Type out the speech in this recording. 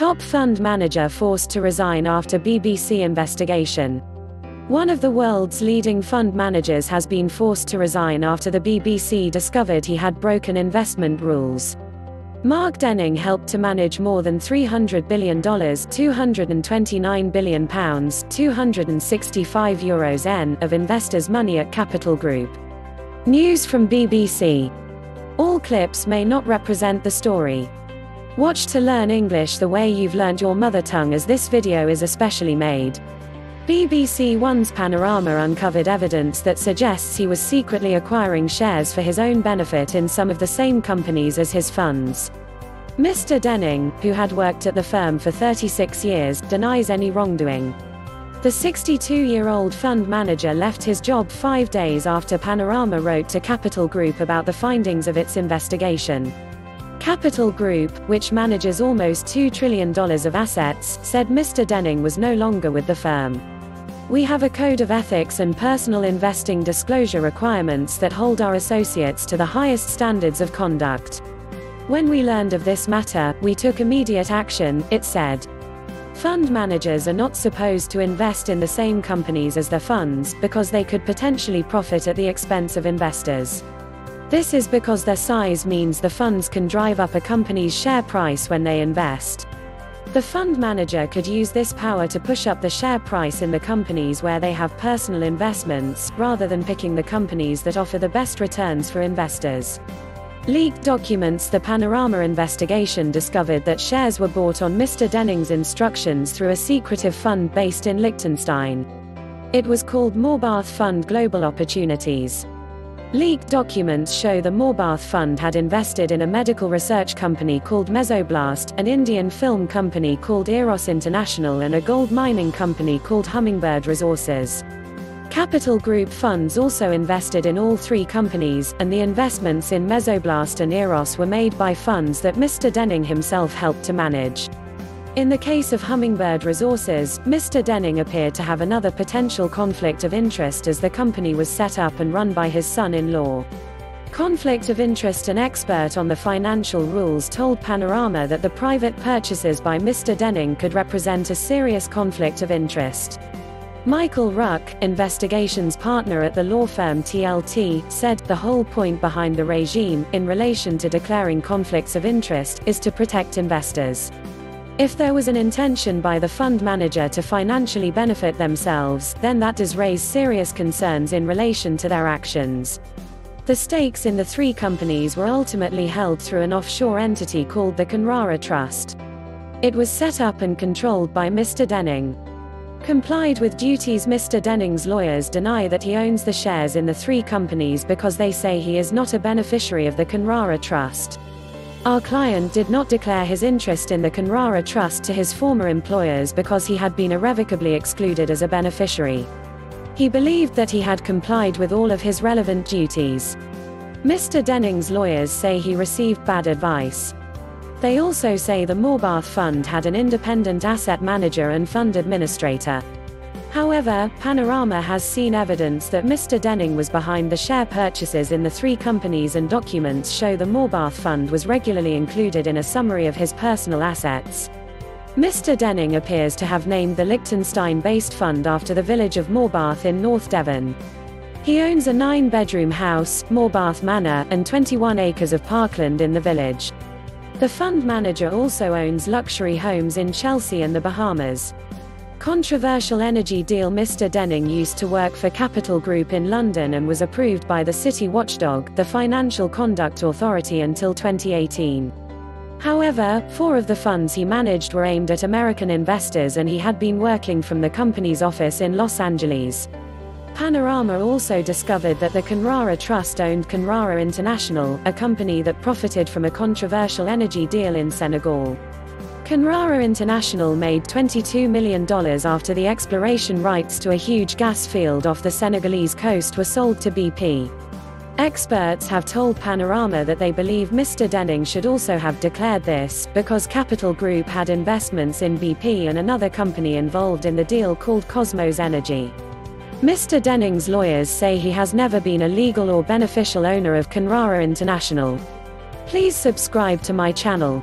Top fund manager forced to resign after BBC investigation. One of the world's leading fund managers has been forced to resign after the BBC discovered he had broken investment rules. Mark Denning helped to manage more than $300 billion, 229 billion pounds, 265 euros n of investors' money at Capital Group. News from BBC. All clips may not represent the story. Watch to learn English the way you've learnt your mother tongue as this video is especially made. BBC One's Panorama uncovered evidence that suggests he was secretly acquiring shares for his own benefit in some of the same companies as his funds. Mr. Denning, who had worked at the firm for 36 years, denies any wrongdoing. The 62 year old fund manager left his job five days after Panorama wrote to Capital Group about the findings of its investigation. Capital Group, which manages almost $2 trillion of assets, said Mr. Denning was no longer with the firm. We have a code of ethics and personal investing disclosure requirements that hold our associates to the highest standards of conduct. When we learned of this matter, we took immediate action, it said. Fund managers are not supposed to invest in the same companies as their funds because they could potentially profit at the expense of investors. This is because their size means the funds can drive up a company's share price when they invest. The fund manager could use this power to push up the share price in the companies where they have personal investments, rather than picking the companies that offer the best returns for investors. Leaked documents The Panorama investigation discovered that shares were bought on Mr. Denning's instructions through a secretive fund based in Liechtenstein. It was called Morbarth Fund Global Opportunities. Leaked documents show the Morbarth Fund had invested in a medical research company called Mesoblast, an Indian film company called Eros International and a gold mining company called Hummingbird Resources. Capital Group funds also invested in all three companies, and the investments in Mesoblast and Eros were made by funds that Mr. Denning himself helped to manage. In the case of Hummingbird Resources, Mr. Denning appeared to have another potential conflict of interest as the company was set up and run by his son-in-law. Conflict of interest An expert on the financial rules told Panorama that the private purchases by Mr. Denning could represent a serious conflict of interest. Michael Ruck, investigations partner at the law firm TLT, said, the whole point behind the regime, in relation to declaring conflicts of interest, is to protect investors. If there was an intention by the fund manager to financially benefit themselves, then that does raise serious concerns in relation to their actions. The stakes in the three companies were ultimately held through an offshore entity called the Canrara Trust. It was set up and controlled by Mr. Denning. Complied with duties Mr. Denning's lawyers deny that he owns the shares in the three companies because they say he is not a beneficiary of the Canrara Trust. Our client did not declare his interest in the Canrara Trust to his former employers because he had been irrevocably excluded as a beneficiary. He believed that he had complied with all of his relevant duties. Mr. Denning's lawyers say he received bad advice. They also say the Morbarth Fund had an independent asset manager and fund administrator. However, Panorama has seen evidence that Mr. Denning was behind the share purchases in the three companies and documents show the Morbarth Fund was regularly included in a summary of his personal assets. Mr. Denning appears to have named the Liechtenstein-based fund after the village of Morbarth in North Devon. He owns a nine-bedroom house, Morbarth Manor, and 21 acres of parkland in the village. The fund manager also owns luxury homes in Chelsea and the Bahamas. Controversial energy deal Mr. Denning used to work for Capital Group in London and was approved by the city watchdog, the Financial Conduct Authority until 2018. However, four of the funds he managed were aimed at American investors and he had been working from the company's office in Los Angeles. Panorama also discovered that the Canrara Trust owned Canrara International, a company that profited from a controversial energy deal in Senegal. Canrara International made $22 million after the exploration rights to a huge gas field off the Senegalese coast were sold to BP. Experts have told Panorama that they believe Mr. Denning should also have declared this, because Capital Group had investments in BP and another company involved in the deal called Kosmos Energy. Mr. Denning's lawyers say he has never been a legal or beneficial owner of Canrara International. Please subscribe to my channel.